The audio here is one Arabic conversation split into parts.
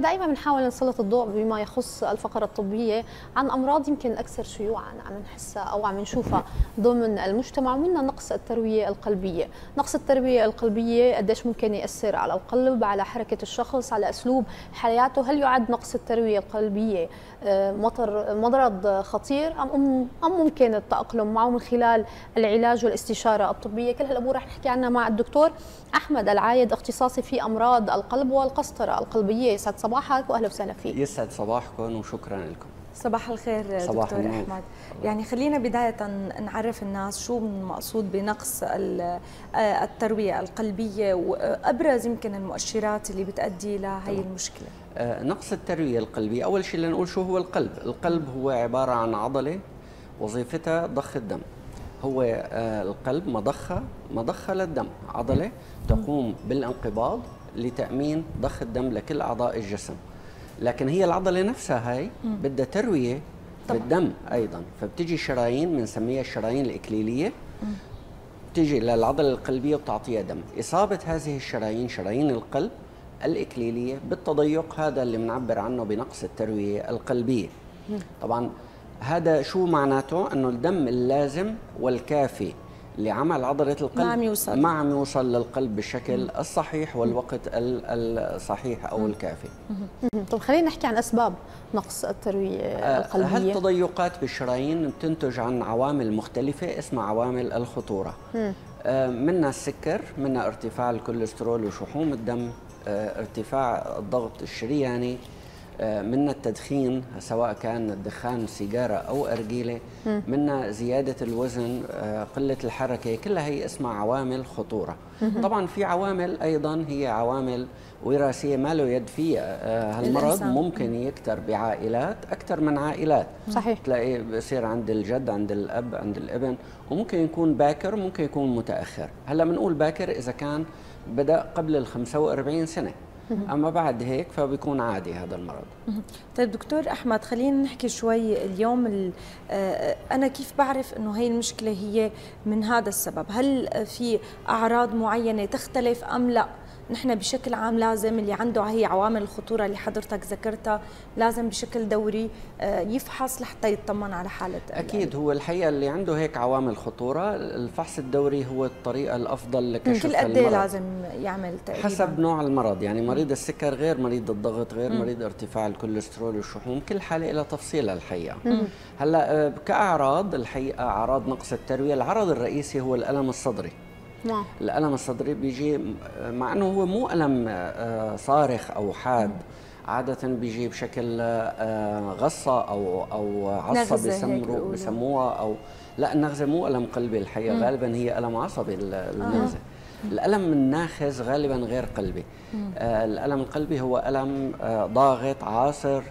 دائما بنحاول نسلط الضوء بما يخص الفقرة الطبية عن أمراض يمكن أكثر شيوعا عم نحسها أو عم نشوفها ضمن المجتمع ومنها نقص التروية القلبية، نقص التروية القلبية قديش ممكن يأثر على القلب، على حركة الشخص، على أسلوب حياته، هل يعد نقص التروية القلبية آه، مطر مرض خطير ام ام ممكن التأقلم معه من خلال العلاج والاستشارة الطبية، كل هالأمور رح نحكي عنها مع الدكتور أحمد العايد اختصاصي في أمراض القلب والقسطرة القلبية، يسعد صباحك وأهلا وسهلا فيك. يسعد صباحكم وشكرا لكم. صباح الخير صباح دكتور النور. أحمد. يعني خلينا بداية نعرف الناس شو المقصود بنقص الترويه القلبية وأبرز يمكن المؤشرات اللي بتؤدي لهي المشكلة. آه نقص الترويه القلبية. أول شيء لنقول شو هو القلب؟ القلب هو عبارة عن عضلة وظيفتها ضخ الدم. هو آه القلب مضخة مضخة للدم. عضلة تقوم بالانقباض لتأمين ضخ الدم لكل أعضاء الجسم. لكن هي العضلة نفسها هاي بدها تروية طبعا. بالدم أيضا. فبتجي شرايين بنسميها الشرايين الإكليلية. بتجي للعضلة القلبية وبتعطيها دم. إصابة هذه الشرايين شرايين القلب الإكليلية بالتضيق هذا اللي بنعبر عنه بنقص التروية القلبية. طبعا هذا شو معناته؟ إنه الدم اللازم والكافي. لعمل عضلة القلب. ما عم يوصل. ما عم يوصل للقلب بالشكل الصحيح والوقت الصحيح أو الكافي. طب خلينا نحكي عن أسباب نقص الترويه آه، القلبية. هالتضيقات بالشرايين بتنتج عن عوامل مختلفة؟ اسمها عوامل الخطورة. آه، منها السكر منها ارتفاع الكوليسترول وشحوم الدم آه، ارتفاع الضغط الشرياني من التدخين سواء كان الدخان سيجارة أو أرجيلة من زيادة الوزن آه، قلة الحركة كلها هي اسمها عوامل خطورة. طبعا في عوامل أيضا هي عوامل وراثية ما له يد فيها. آه، هالمرض ممكن يكتر بعائلات أكثر من عائلات. صحيح. تلاقيه بصير عند الجد عند الأب عند الابن وممكن يكون باكر وممكن يكون متأخر. هلأ بنقول باكر إذا كان بدأ قبل ال 45 سنة. أما بعد هيك فبيكون عادي هذا المرض. طيب دكتور أحمد خلينا نحكي شوي اليوم آه، أنا كيف بعرف إنه هي المشكلة هي من هذا السبب؟ هل في أعراض معينة تختلف أم لا؟ نحن بشكل عام لازم اللي عنده هي عوامل الخطورة اللي حضرتك ذكرتها لازم بشكل دوري آه، يفحص لحتى يطمن على حالة أكيد هو الحقيقة اللي عنده هيك عوامل خطورة الفحص الدوري هو الطريقة الأفضل لكشف كل قد إيه لازم يعمل تقريبا؟ حسب نوع المرض يعني مريض السكر غير مريض الضغط غير م. مريض ارتفاع الكوليسترول والشحوم كل حالة لها تفصيلها الحقيقة. هلأ آه، كأعراض الحقيقة أعراض نقص التروية العرض الرئيسي هو الألم الصدري. نعم الالم الصدري بيجي مع إنه هو مو ألم آه، صارخ أو حاد. عادة بيجي بشكل آه، غصة أو أو عصة بسموها أو لا النغزة مو ألم قلبي الحقيقة. غالبا هي ألم عصبي النغزة آه. الألم الناخز غالبا غير قلبي. آه الألم القلبي هو ألم آه ضاغط عاصر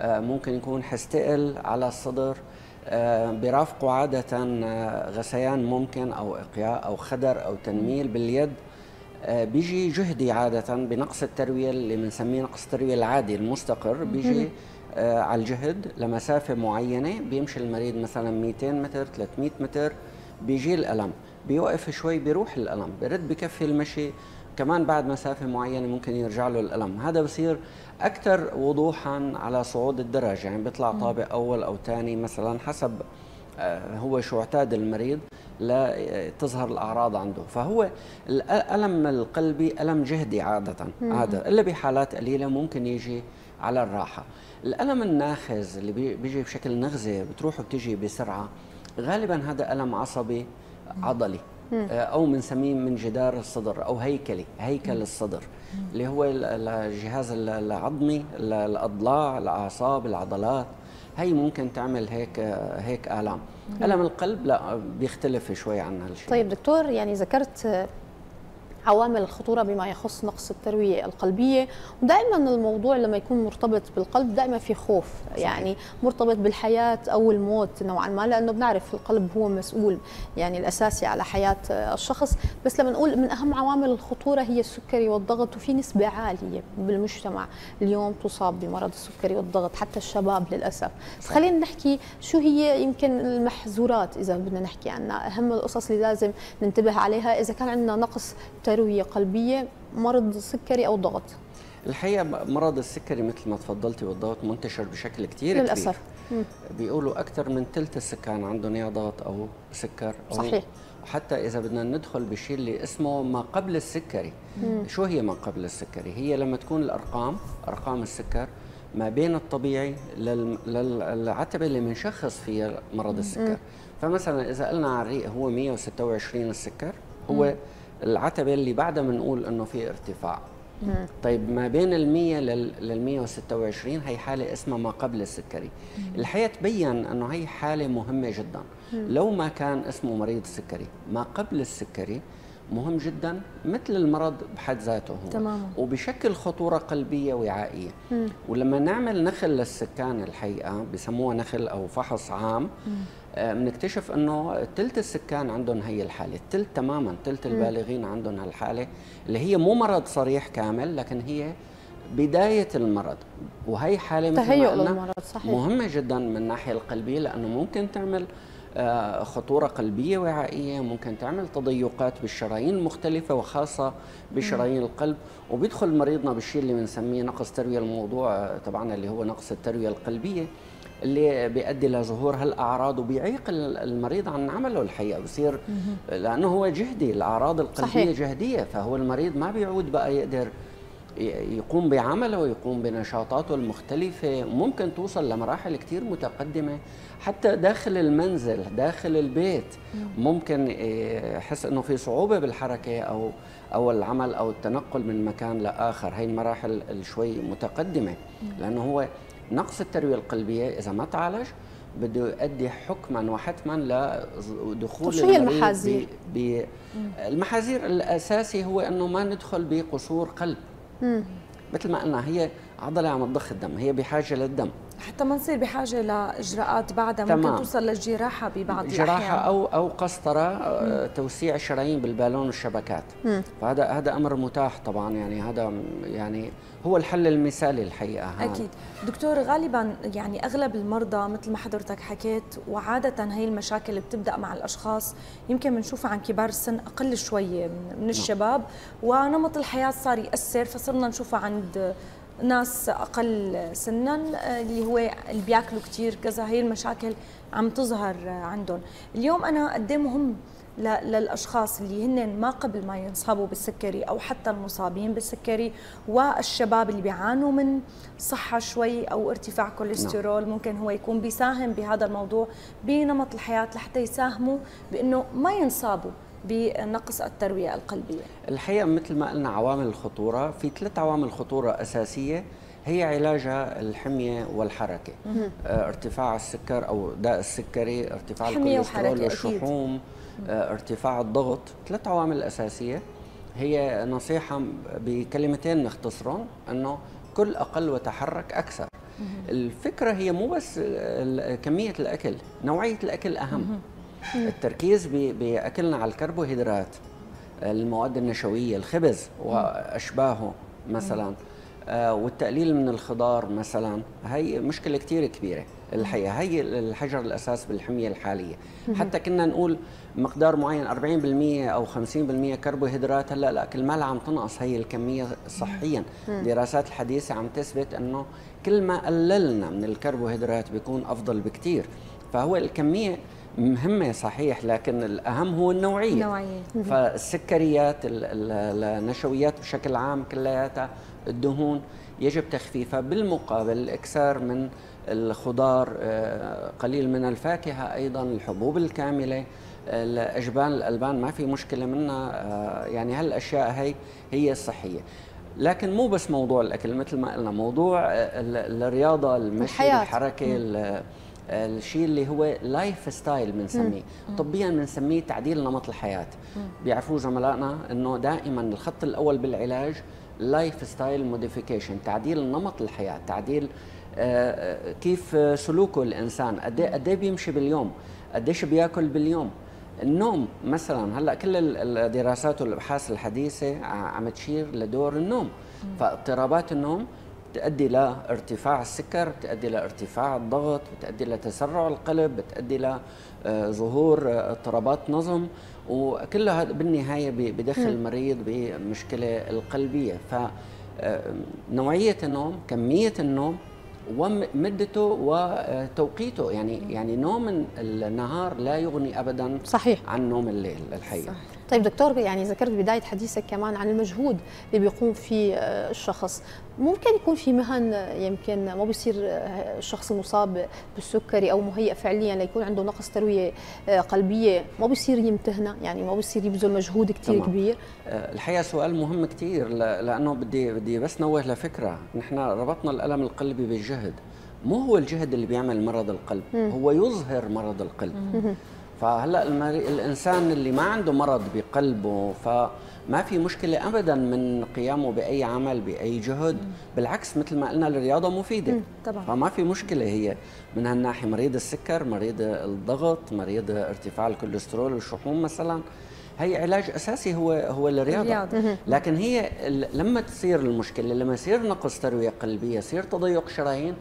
آه ممكن يكون حستقل على الصدر آه، برافقه عادة آه، غثيان ممكن أو إقياء أو خدر أو تنميل باليد آه، بيجي جهدي عادة بنقص التروية اللي بنسميه نقص التروية العادي المستقر بيجي على الجهد لمسافة معينة بيمشي المريض مثلا 200 متر 300 متر بيجي الألم بيوقف شوي بيروح الألم برد بكفي المشي كمان بعد مسافة معينة ممكن يرجع له الألم هذا بصير أكثر وضوحا على صعود الدرج يعني بيطلع طابق أول أو ثاني مثلا حسب آه، هو شو اعتاد المريض لتظهر الأعراض عنده. فهو الألم القلبي ألم جهدي عادة عادة إلا بحالات قليلة ممكن يجي على الراحة. الألم الناخز اللي بيجي بشكل نغزة بتروح وبتجي بسرعة غالبا هذا ألم عصبي عضلي. آه، أو بنسميه من جدار الصدر أو هيكلي هيكل الصدر اللي هو الجهاز العظمي الأضلاع الأعصاب العضلات. هي ممكن تعمل هيك هيك آلام. الم القلب لا بيختلف شوي عن هالشيء طيب دكتور يعني ذكرت عوامل الخطورة بما يخص نقص التروية القلبية. ودائما الموضوع لما يكون مرتبط بالقلب دائما في خوف. يعني مرتبط بالحياة أو الموت نوعا ما لأنه بنعرف القلب هو مسؤول يعني الأساسي على حياة الشخص. بس لما نقول من أهم عوامل الخطورة هي السكري والضغط وفي نسبة عالية بالمجتمع اليوم تصاب بمرض السكري والضغط حتى الشباب للأسف. بس خلينا نحكي شو هي يمكن المحظورات إذا بدنا نحكي عنها. أهم القصص اللي لازم ننتبه عليها إذا كان عندنا نقص ترويه قلبية مرض سكري أو ضغط الحقيقة مرض السكري مثل ما تفضلتي والضغط منتشر بشكل كثير للأسف كبير. بيقولوا أكثر من ثلث السكان عندهم يا ضغط أو سكر أو صحيح حتى إذا بدنا ندخل بشيء اللي اسمه ما قبل السكري مم. شو هي ما قبل السكري هي لما تكون الأرقام أرقام السكر ما بين الطبيعي للعتبة اللي بنشخص فيها مرض السكر مم. فمثلا إذا قلنا على الريق هو 126 السكر هو مم. العتبة اللي بعدها بنقول إنه في ارتفاع مم. طيب ما بين ال 100 لل 126 هي حالة اسمها ما قبل السكري مم. الحقيقة تبين إنه هي حالة مهمة جدا مم. لو ما كان اسمه مريض سكري ما قبل السكري مهم جدا مثل المرض بحد ذاته هو تماما وبشكل خطورة قلبية وعائية مم. ولما نعمل نخل للسكان الحقيقة بسموها نخل أو فحص عام بنكتشف إنه ثلث السكان عندهم هي الحالة ثلث تماما ثلث البالغين عندهم هالحالة اللي هي مو مرض صريح كامل لكن هي بداية المرض. وهي حالة تهيؤ للمرض صحيح. مهمة جدا من الناحية القلبية لأنه ممكن تعمل آه، خطورة قلبية وعائية ممكن تعمل تضيقات بالشرايين المختلفة وخاصة بشرايين القلب. وبيدخل مريضنا بالشيء اللي بنسميه نقص تروية الموضوع طبعا اللي هو نقص التروية القلبية. اللي بيؤدي لظهور هالأعراض وبيعيق المريض عن عمله الحقيقة بصير لأنه هو جهدي الأعراض القلبية صحيح. جهدية فهو المريض ما بيعود بقى يقدر يقوم بعمله ويقوم بنشاطاته المختلفة ممكن توصل لمراحل كتير متقدمة حتى داخل المنزل داخل البيت ممكن يحس إنه في صعوبة بالحركة أو أو العمل أو التنقل من مكان لآخر. هي المراحل شوي متقدمة لأنه هو نقص التروية القلبية إذا ما تعالج بده يؤدي حكما وحتما لدخول شو هي المحاذير؟ المحاذير الأساسي هو أنه ما ندخل بقصور قلب مم. مثل ما قلنا هي عضلة عم تضخ الدم هي بحاجة للدم حتى ما نصير بحاجة لإجراءات بعدها ممكن توصل للجراحه ببعض جراحة الأحيان. أو أو قسطرة آه، توسيع الشرايين بالبالون والشبكات مم. فهذا هذا أمر متاح طبعا يعني هذا يعني هو الحل المثالي الحقيقة هذا. أكيد دكتور غالبا يعني أغلب المرضى مثل ما حضرتك حكيت وعادة هي المشاكل اللي بتبدأ مع الأشخاص يمكن بنشوفها عن كبار السن أقل شوية من نعم. الشباب ونمط الحياة صار يأثر فصرنا نشوفها عند ناس أقل سنا اللي هو اللي بياكلوا كثير كذا هي المشاكل عم تظهر عندهم اليوم أنا قد مهم للأشخاص اللي هن ما قبل ما ينصابوا بالسكري أو حتى المصابين بالسكري والشباب اللي بيعانوا من صحة شوي أو ارتفاع كوليسترول نعم. ممكن هو يكون بيساهم بهذا الموضوع بنمط الحياة لحتى يساهموا بإنه ما ينصابوا بنقص التروية القلبية؟ الحقيقة مثل ما قلنا عوامل الخطورة في ثلاث عوامل خطورة أساسية هي علاجها الحمية والحركة. آه ارتفاع السكر أو داء السكري ارتفاع الكوليسترول والشحوم آه ارتفاع الضغط ثلاث عوامل أساسية. هي نصيحة بكلمتين نختصرهم إنه كل أقل وتحرك أكثر. الفكرة هي مو بس كمية الأكل نوعية الأكل أهم. التركيز باكلنا على الكربوهيدرات المواد النشوية الخبز وأشباهه مثلا آه والتقليل من الخضار مثلا. هي مشكلة كثير كبيرة الحقيقة. هي الحجر الأساس بالحمية الحالية. حتى كنا نقول مقدار معين 40% أو 50% كربوهيدرات هلأ لا كل ما عم تنقص هي الكمية صحيا. الدراسات الحديثة عم تثبت إنه كل ما قللنا من الكربوهيدرات بيكون أفضل بكثير فهو الكمية مهمة صحيح لكن الأهم هو النوعية. النوعية. فالسكريات النشويات بشكل عام كلياتها الدهون يجب تخفيفها. بالمقابل الإكثار من الخضار آه، قليل من الفاكهة أيضا الحبوب الكاملة الأجبان الألبان ما في مشكلة منها آه، يعني هالأشياء هي هي الصحية. لكن مو بس موضوع الأكل مثل ما قلنا موضوع الرياضة المشي الحياة. الحركة الشيء اللي هو lifestyle بنسميه طبيا بنسميه تعديل نمط الحياة. بيعرفوا زملائنا إنه دائما الخط الأول بالعلاج lifestyle modification تعديل نمط الحياة تعديل آه، كيف سلوكه الإنسان قد إيه قد بيمشي باليوم قديش بياكل باليوم. النوم مثلا هلأ كل الدراسات والأبحاث الحديثة عم تشير لدور النوم. فاضطرابات النوم بتؤدي لارتفاع السكر بتؤدي لارتفاع الضغط بتؤدي لتسرع القلب بتؤدي لظهور اضطرابات نظم وكل هذا بالنهاية بدخل المريض بمشكلة القلبية. ف نوعية النوم كمية النوم ومدته وتوقيته. يعني يعني نوم النهار لا يغني ابدا صحيح. عن نوم الليل الحقيقة. صحيح. طيب دكتور يعني ذكرت بداية حديثك كمان عن المجهود اللي بيقوم فيه آه، الشخص. ممكن يكون في مهن يمكن ما بيصير آه، الشخص المصاب بالسكري أو مهيئ فعليا ليكون عنده نقص تروية آه، قلبية ما بيصير يمتهنها يعني ما بيصير يبذل مجهود كثير كبير. الحقيقة سؤال مهم كثير لأنه بدي بدي بس نوه لفكرة. نحن ربطنا الألم القلبي بالجهد. مو هو الجهد اللي بيعمل مرض القلب هو يظهر مرض القلب. فهلأ الإنسان اللي ما عنده مرض بقلبه فما في مشكلة ابدا من قيامه بأي عمل بأي جهد. بالعكس مثل ما قلنا الرياضة مفيدة. طبعا. فما في مشكلة. هي من هالناحية مريض السكر مريض الضغط مريض ارتفاع الكوليسترول والشحوم مثلا. هي علاج أساسي هو هو الرياضة. الرياضة. لكن هي لما تصير المشكلة لما يصير نقص ترويه قلبيه يصير تضيق شرايين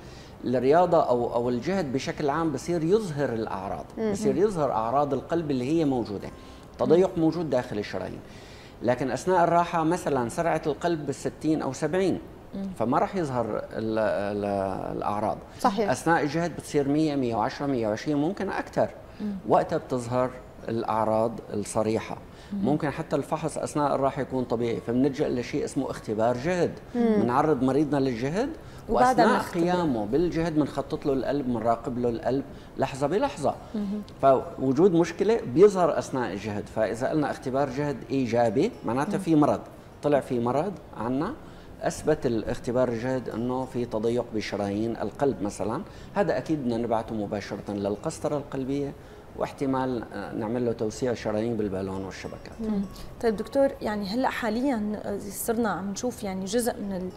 الرياضه أو أو الجهد بشكل عام بصير يظهر الأعراض بصير يظهر أعراض القلب اللي هي موجودة. تضيق موجود داخل الشرايين. لكن أثناء الراحة مثلا سرعة القلب بال 60 أو 70 فما راح يظهر ال ال الأعراض. صحيح. أثناء الجهد بتصير 100 110 120 ممكن أكثر. وقتها بتظهر الأعراض الصريحة. ممكن حتى الفحص أثناء الراحة يكون طبيعي. فبنلجأ لشيء اسمه اختبار جهد. بنعرض مريضنا للجهد وأثناء قيامه بالجهد بنخطط له القلب بنراقب له القلب لحظة بلحظة. فوجود مشكلة بيظهر أثناء الجهد. فإذا قلنا اختبار جهد إيجابي معناتها في مرض. طلع في مرض عنا أثبت الاختبار الجهد إنه في تضيق بشرايين القلب مثلا. هذا أكيد بدنا نبعته مباشرة للقسطرة القلبية. واحتمال آه، نعمل له توسيع شرايين بالبالون والشبكات. طيب دكتور يعني هلأ حاليا صرنا عم نشوف يعني جزء من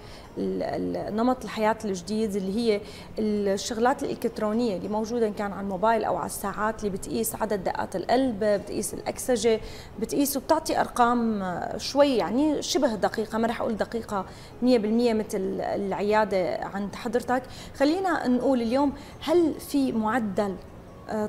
نمط الحياة الجديد اللي هي الشغلات الإلكترونية اللي موجوده ان كان على الموبايل أو على الساعات اللي بتقيس عدد دقات القلب، بتقيس الأكسجة، بتقيس وبتعطي أرقام آه، شوي يعني شبه دقيقة، ما رح أقول دقيقة 100% مثل العيادة عند حضرتك، خلينا نقول اليوم هل في معدل آه،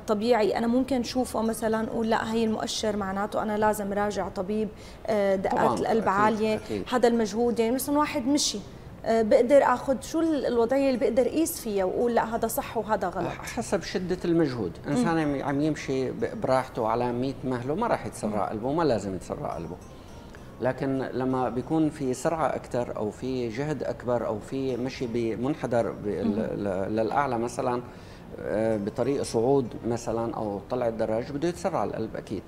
طبيعي. أنا ممكن أشوفه مثلا أقول لا هي المؤشر معناته أنا لازم راجع طبيب آه، دقات القلب عالية أكيد. هذا المجهود. يعني مثلا واحد مشي آه، بقدر آخذ شو الوضعية اللي بقدر أقيس فيها وأقول لا هذا صح وهذا غلط. حسب شدة المجهود. إنسان عم يمشي براحته على 100 مهلة ما راح يتسرع قلبه ما لازم يتسرع قلبه. لكن لما بيكون في سرعة أكثر أو في جهد أكبر أو في مشي بمنحدر للأعلى مثلا بطريق صعود مثلا أو طلع الدراج بده يتسرع القلب أكيد.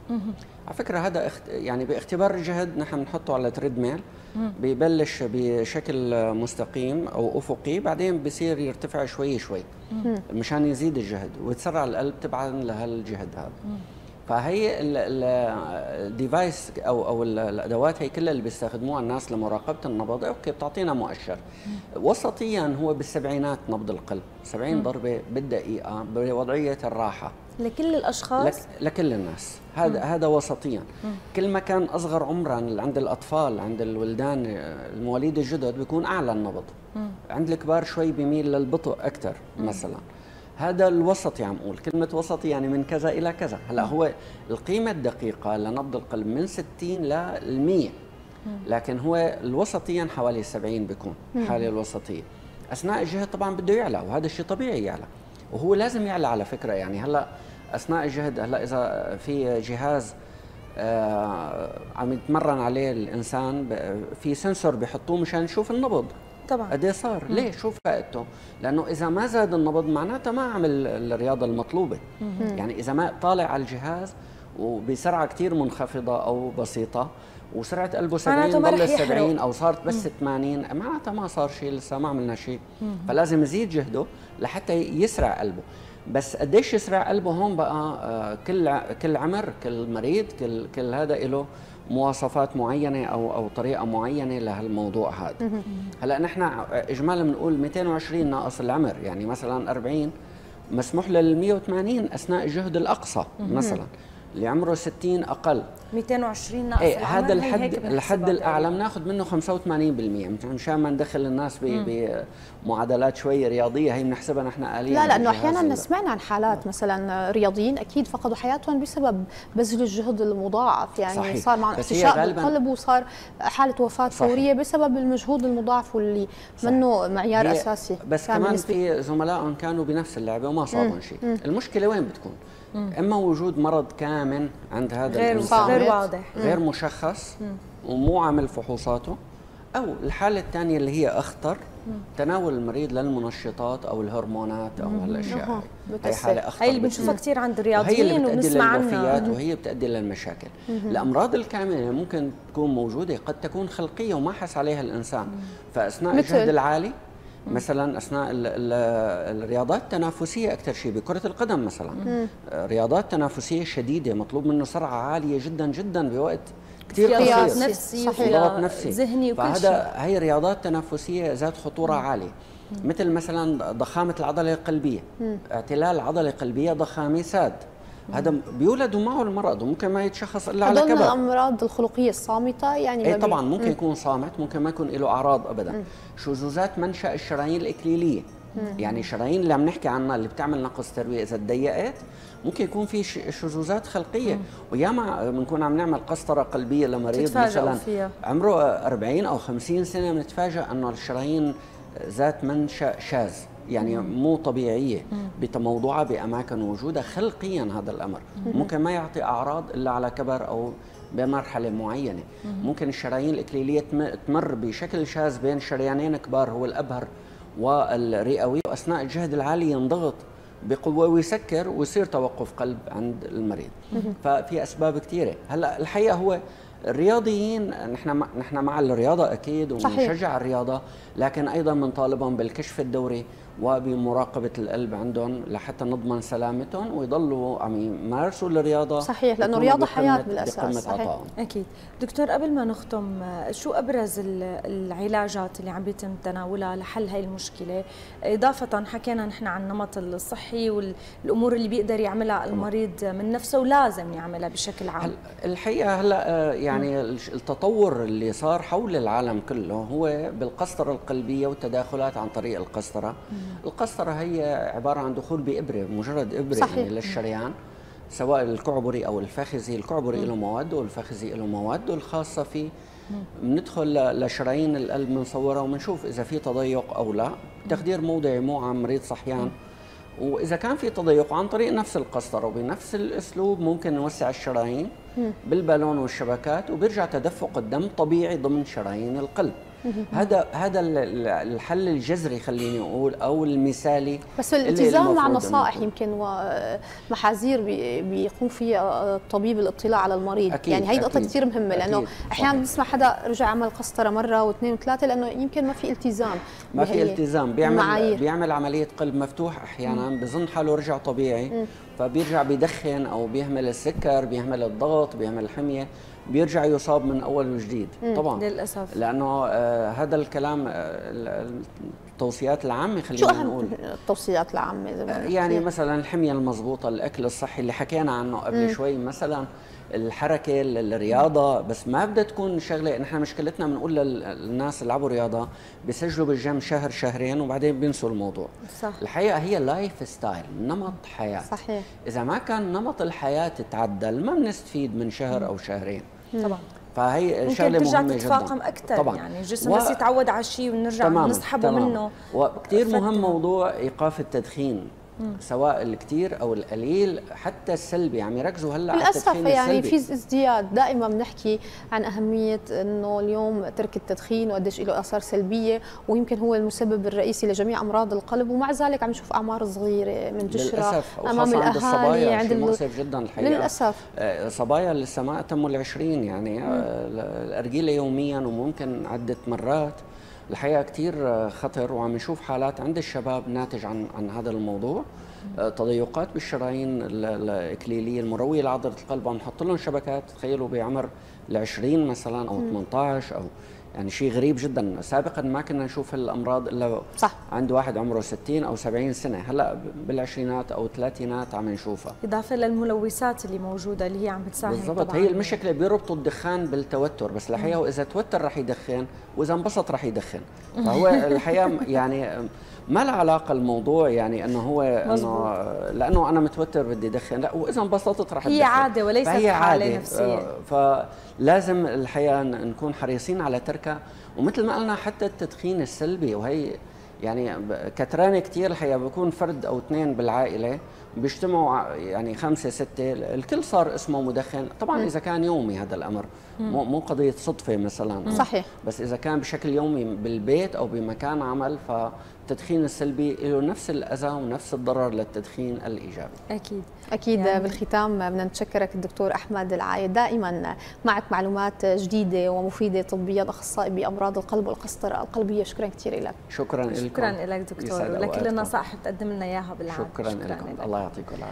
على فكرة هذا اخت... يعني باختبار الجهد نحن بنحطه على تريد ميل ببلش بشكل مستقيم أو أفقي بعدين بصير يرتفع شوي شوي مشان يزيد الجهد ويتسرع القلب تبعا لهالجهد هذا. فهي ال device أو أو الأدوات هي كلها اللي بيستخدموها الناس لمراقبة النبض. okay بتعطينا مؤشر. وسطيا هو بالسبعينات نبض القلب. 70 ضربة بالدقيقة بوضعية الراحة. لكل الأشخاص؟ لك لكل الناس. هذا مم. هذا وسطيا. مم. كل ما كان أصغر عمرا عند الأطفال عند الولدان المواليد الجدد بيكون أعلى النبض. مم. عند الكبار شوي بيميل للبطء مثلا مثلا. هذا الوسطي عم أقول كلمة وسطي يعني من كذا إلى كذا. هلا هو القيمة الدقيقة لنبض القلب من 60 ل 100 لكن هو الوسطيا حوالي 70 بيكون الحاله الوسطية. أثناء الجهد طبعا بده يعلى وهذا الشيء طبيعي يعلى وهو لازم يعلى على فكرة. يعني هلا أثناء الجهد هلا إذا في جهاز آه عم يتمرن عليه الإنسان في سنسور بيحطوه مشان يشوف النبض. طبعا. قد إيه صار. ليه شو فائدته؟ لأنه إذا ما زاد النبض معناتها ما عمل الرياضة المطلوبة. مم. يعني إذا ما طالع على الجهاز وبسرعة كثير منخفضة أو بسيطة وسرعة قلبه 70 ضلت 70 أو صارت بس 80 معناتها ما صار شيء لسه ما عملنا شيء. فلازم يزيد جهده لحتى يسرع قلبه. بس قديش يسرع قلبه هون بقى؟ آه، كل كل عمر كل مريض كل كل هذا له مواصفات معينة أو أو طريقة معينة لهالموضوع هذا. هلا نحن اجمالا بنقول 220 ناقص العمر يعني مثلا 40 مسموح لل 180 أثناء الجهد الأقصى مثلا. اللي عمره 60 أقل. 220 ناقص إيه هذا الحد الحد الأعلى. بناخذ منه 85% مشان ما ندخل الناس بمعادلات شوي رياضية. هي بنحسبها نحن اليا لا لأنه أحيانا سمعنا عن حالات مثلا رياضيين أكيد فقدوا حياتهم بسبب بذل الجهد المضاعف. يعني صحيح. صار معهم غالباً- بالقلب وصار حالة وفاة صحيح. فورية بسبب المجهود المضاعف واللي منه معيار أساسي بس كمان في زملائهم كانوا بنفس اللعبة وما صابهم شيء. المشكلة وين بتكون؟ إما وجود مرض كامن عند هذا غير الإنسان. غير واضح. غير مشخص ومو عامل فحوصاته أو الحالة الثانية اللي هي أخطر تناول المريض للمنشطات أو الهرمونات أو هالأشياء. هي. حالة أخطر هي اللي. بنشوفها كثير عند الرياضيين بتؤدي وبنسمع للوفيات عنها وهي بتؤدي للمشاكل. الأمراض الكامنة ممكن تكون موجودة قد تكون خلقية وما حس عليها الإنسان. فأثناء؟ الجهد العالي مثلا أثناء ال ال الرياضات التنافسية أكثر شيء بكرة القدم مثلا. آه، رياضات تنافسية شديدة مطلوب منه سرعة عالية جدا جدا بوقت كثير قياسي. قصير. نفسي ضغط نفسي. ذهني وكل شيء. فهذا هي رياضات تنافسية ذات خطورة عالية. مثل مثلا ضخامة العضلة القلبية. اعتلال عضله قلبيه ضخامة ساد. هذا بيولدوا معه المرض وممكن ما يتشخص إلا على كبر الأمراض الخلقية الصامتة يعني إيه بي- طبعا ممكن يكون صامت ممكن ما يكون له أعراض ابدا. شذوذات منشأ الشرايين الإكليلية. يعني الشرايين اللي عم نحكي عنها اللي بتعمل نقص ترويه إذا تضيقت ممكن يكون في ش- شذوذات خلقية. وياما بنكون عم نعمل قسطرة قلبية لمريض مثلا فيها. عمره 40 أو 50 سنة بنتفاجئ إنه الشرايين ذات منشأ شاذ. يعني مو طبيعية بتموضعها بأماكن وجودها خلقيا هذا الأمر. ممكن ما يعطي أعراض إلا على كبر أو بمرحلة معينة. ممكن الشرايين الإكليلية تم- تمر بشكل شاذ بين شريانين كبار هو الأبهر والرئوي. وأثناء الجهد العالي ينضغط بقوة ويسكر ويصير توقف قلب عند المريض. ففي أسباب كثيرة. هلأ الحقيقة هو الرياضيين نحن نحن مع الرياضة أكيد صحيح. وبنشجع الرياضة لكن أيضا بنطالبهم بالكشف الدوري وبمراقبة القلب عندهم لحتى نضمن سلامتهم ويضلوا عم يمارسوا الرياضة صحيح، لأنه ويكونوا الرياضة بقمة- حياة بالأساس، بقمة صحيح. عطائهم. أكيد. دكتور قبل ما نختم شو أبرز ال- العلاجات اللي عم بيتم تناولها لحل هاي المشكلة؟ إضافة حكينا نحن عن النمط الصحي والأمور اللي بيقدر يعملها المريض من نفسه ولازم يعملها بشكل عام. هل الحقيقة هلا آه، يعني الش- التطور اللي صار حول العالم كله هو بالقسطرة القلبية والتداخلات عن طريق القسطرة. القسطره هي عبارة عن دخول بإبرة مجرد إبرة صحيح. يعني للشريان سواء الكعبري أو الفخذي الكعبري له مواده والفخذي له مواده الخاصة فيه. بندخل لشرايين القلب بنصورها وبنشوف إذا في تضيق أو لا. تخدير موضعي مو عن مريض صحيان. وإذا كان في تضيق عن طريق نفس القسطره وبنفس الأسلوب ممكن نوسع الشرايين بالبالون والشبكات وبيرجع تدفق الدم طبيعي ضمن شرايين القلب. هذا هذا ال- ال- الحل الجذري خليني أقول أو المثالي بس الالتزام مع المفروض إنه نصائح يكون. يمكن ومحاذير بي- بيقوم فيها الطبيب الاطلاع على المريض أكيد، يعني هي نقطة كثير مهمة لأنه أحيانا. بنسمع حدا رجع عمل قسطرة مرة واثنين وثلاثة لأنه يمكن ما في التزام ما في التزام بيعمل المعايير. بيعمل عملية قلب مفتوح أحيانا بظن حاله رجع طبيعي فبيرجع بيدخن أو بيهمل السكر بيهمل الضغط بيهمل الحمية بيرجع يصاب من أول وجديد طبعا. للأسف. لأنه آه هذا الكلام آه ال- التوصيات العامة شو خلينا أهم نقول. التوصيات العامة بنحكي؟ يعني مثلا الحمية المضبوطة الأكل الصحي اللي حكينا عنه قبل شوي مثلا. الحركة ال- الرياضة بس ما بدها تكون شغلة نحن مشكلتنا بنقول للناس اللي لعبوا رياضة بيسجلوا بالجيم شهر شهرين وبعدين بينسوا الموضوع. صح. الحقيقة هي lifestyle نمط حياة. صحيح. إذا ما كان نمط الحياة تتعدل ما بنستفيد من شهر أو شهرين. طبعا. فهي ممكن شغلة ترجع مهمة تتفاقم جدا أكثر طبعا. يعني الجسم و- بس يتعود على شيء ونرجع نسحبه. منه. وكثير. مهم موضوع إيقاف التدخين. سواء الكثير أو القليل حتى السلبي. عم يركزوا هلأ على للأسف يعني السلبي. في ازدياد. دائما بنحكي عن أهمية إنه اليوم ترك التدخين وقديش له آثار سلبية ويمكن هو المسبب الرئيسي لجميع أمراض القلب ومع ذلك عم نشوف أعمار صغيرة منتشره للأسف أمام عند الأهالي الصبايا عند شيء ال- مؤسف جدا الحقيقة. للأسف. آه، صبايا لسه ما العشرين يعني آه، الأرجيلة يوميا وممكن عدة مرات. الحقيقة كثير آه، خطر وعم نشوف حالات عند الشباب ناتج عن عن هذا الموضوع. آه، تضيقات بالشرايين ال- الإكليلية المروية لعضلة القلب. عم نحط لهم شبكات تخيلوا بعمر ال 20 مثلا أو 18 أو يعني شيء غريب جدا. سابقا ما كنا نشوف الأمراض إلا صح. عند واحد عمره 60 أو 70 سنة. هلأ بالعشرينات أو الثلاثينات عم نشوفها. إضافة للملوثات اللي موجودة اللي هي عم بتساهم بالضبط. طبعاً. هي المشكلة بيربطوا الدخان بالتوتر. بس الحقيقة إذا توتر رح يدخن وإذا انبسط رح يدخن. فهو الحقيقة يعني ما له علاقة الموضوع يعني إنه هو إنه لأنه أنا متوتر بدي ادخن لا وإذا انبسطت رح هي. عادة وليست حالة عادة. نفسية. آه، فلازم الحقيقة نكون حريصين على تركها. ومثل ما قلنا حتى التدخين السلبي وهي يعني كترانة كثير الحقيقة بكون فرد أو اثنين بالعائلة بيجتمعوا يعني خمسة ستة الكل صار اسمه مدخن. طبعا إذا كان يومي هذا الأمر. مو مو قضية صدفة مثلا. صحيح. بس إذا كان بشكل يومي بالبيت أو بمكان عمل فالتدخين السلبي له نفس الأذى ونفس الضرر للتدخين الإيجابي. أكيد. أكيد يعني- بالختام بدنا نتشكرك الدكتور أحمد العايد. دائما معك معلومات جديدة ومفيدة طبيا أخصائي بأمراض القلب والقسطرة القلبية. شكرا كثير لك. شكرا لكم. شكرا لك دكتور. أوقاتكم. النصائح اللي بتقدم لنا إياها بالعام شكرا لكم. لك. الله يعطيكم العافية.